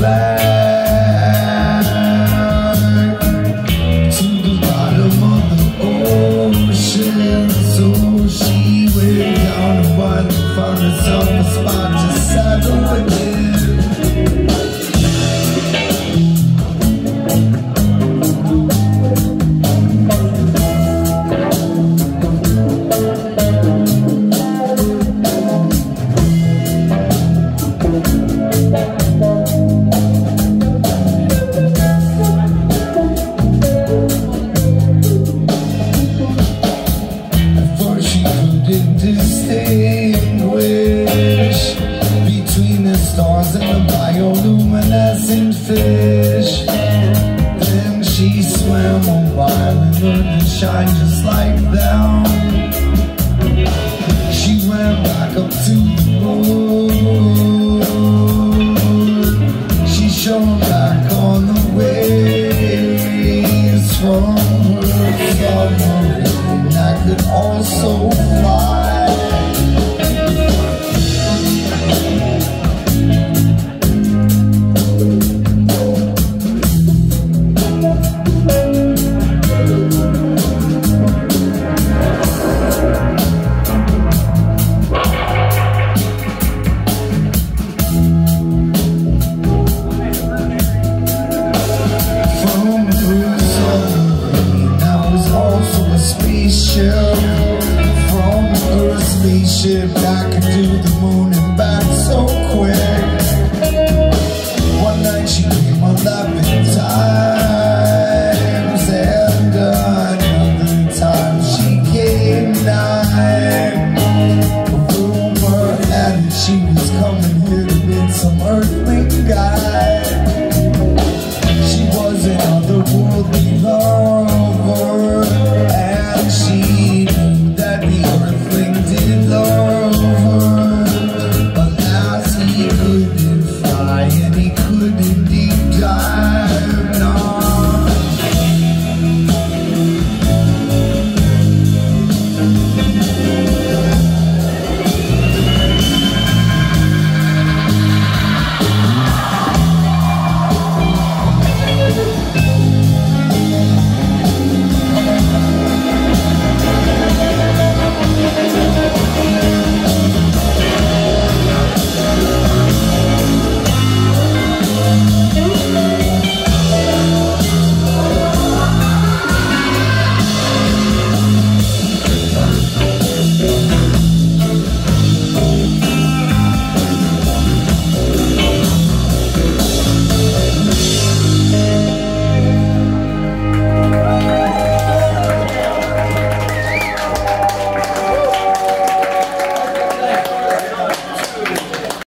back to the bottom of the ocean. So she went down and found herself. distinguish between the stars and the bioluminescent fish. Then she swam a while and learned to shine just like them. She went back up to the moon. She shone back on the waves from her summer. I could also spaceship, I could do the moon and back so quick. couldn't be.